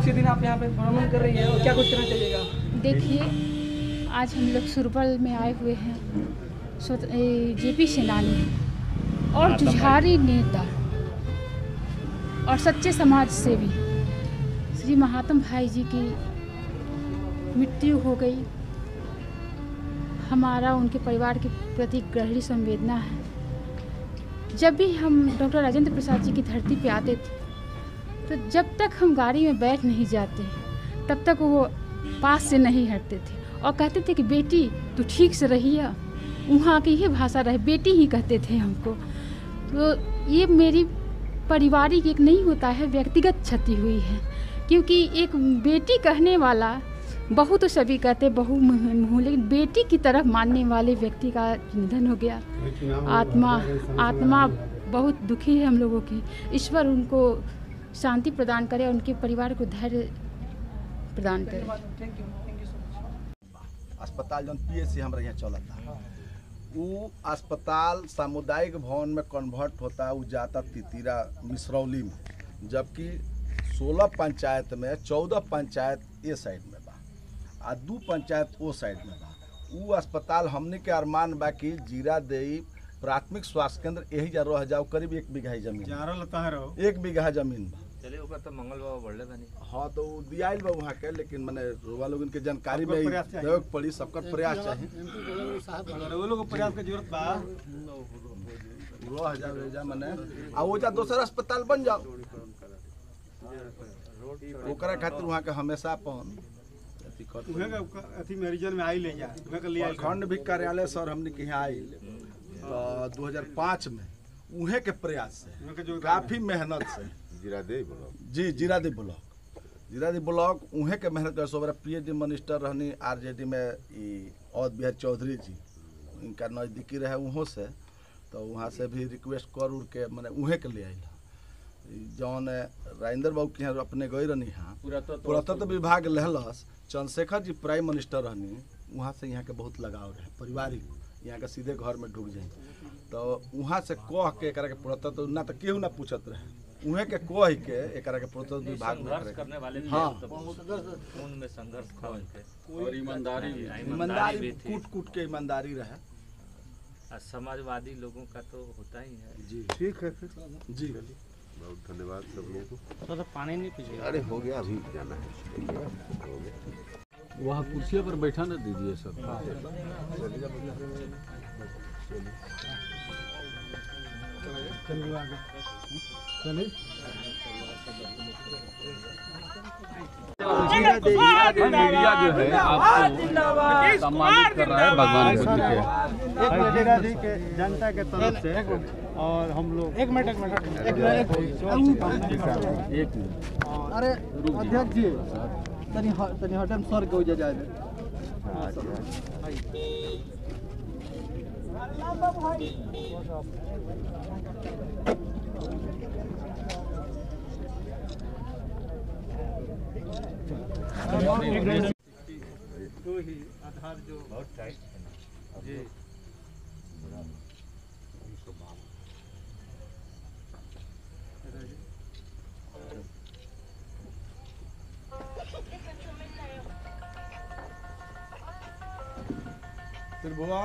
पाँच दिन आप यहाँ पे भ्रमण कर रही है और क्या कुछ कहना चाहिएगा? देखिए आज हम लोग सुरबल में आए हुए हैं। जेपी सेनानी और जुझारी नेता और सच्चे समाज सेवी। श्री महात्म भाई जी की मृत्यु हो गई। हमारा उनके परिवार के प्रति गहरी संवेदना है। जब भी हम डॉक्टर राजेंद्र प्रसाद जी की धरती पे आते थे तो जब तक हम गाड़ी में बैठ नहीं जाते तब तक वो पास से नहीं हटते थे। और कहते थे कि बेटी तू ठीक से रहिए वहाँ की ही भाषा रहे बेटी ही कहते थे हमको। तो ये मेरी पारिवारिक एक नहीं होता है व्यक्तिगत क्षति हुई है। क्योंकि एक बेटी कहने वाला बहू तो सभी कहते बहू मुँह लेकिन बेटी की तरफ़ मानने वाले व्यक्ति का निधन हो गया। आत्मा आत्मा बहुत दुखी है हम लोगों की। ईश्वर उनको शांति प्रदान करे और उनके परिवार को धैर्य प्रदान करे। Thank you thank you so much अस्पताल जो पी एच सी हमारे यहाँ चलता उ अस्पताल सामुदायिक भवन में कन्वर्ट होता है वो जाता तितीरा मिसरौली में जबकि 16 पंचायत में 14 पंचायत ए साइड में बा आ दू पंचायत ओ साइड में बा। अस्पताल हमने के अरमान बा कि जीरा देई प्राथमिक स्वास्थ्य केंद्र यही जा रह जाओ करीब एक बीघा ज़मीन। है एक बीघा ज़मीन। बा चलिए तो मंगल बाबा बढ़ले बनी हाँ तो बा वहाँ के लेकिन मैंने रुआ लोगन के जानकारी में पड़ी सबका प्रयास चाहिए लोग प्रयास की ज़रूरत बा। दोसर अस्पताल बन जाओ। ओकरा खातिर वहाँ के हमेशा अपन अथी में रीजन में आई ले जा आई प्रखंड भी कार्यालय सर हमने के यहाँ आइल। तो 2005 में उहे के प्रयास से उहे काफ़ी मेहनत से। जीरादेव ब्लॉक। जी जीरादी ब्लॉक। जीरादी ब्लॉक उहे के मेहनत कर सोबरा पीएचडी मिनिस्टर रहनी आरजेडी में ई अवध बिहार चौधरी जी इनका नज़दीकी रहे वहाँ से तो वहाँ से भी रिक्वेस्ट कर उड़ के मैंने उहे के ले आइल। जौन राजेंद्र बाबू के अपने गई रहनी हाँ पुरातत्व विभाग लहलस चंद्रशेखर जी प्राइम मिनिस्टर रहनी वहाँ से यहाँ के बहुत लगाव रहे पारिवारिक। यहाँ के सीधे घर में ढुक जाए तो वहाँ से कह के एकरा के पुरातत्व ना तो केहू ना पूछत रहे। उहे के कह के एकरा के पुरातत्व विभाग में करने वाले हाँ। तो खून में संघर्ष था और ईमानदारी ईमानदारी कूट कूट के ईमानदारी रहे। समाजवादी लोगों का तो होता ही है। जी। ठीक है फिर। जी। बहुत धन्यवाद सब लोगों को। पानी नहीं पीछे अरे हो गया अभी जाना है। हो गया वहाँ कुर्सियों पर बैठा ना दीजिए सब मीडिया जो है आपको सम्मानित कर रहा है भगवान बुद्ध के जनता के तरफ़ से और हम लोग एक मिनट एक मिनट। एक मिनट। अरे अध्यक्ष जी। तनी तनी हटम सर के वजह जाए दो ही आधार जो बहुत टाइट जी। फिर बुआ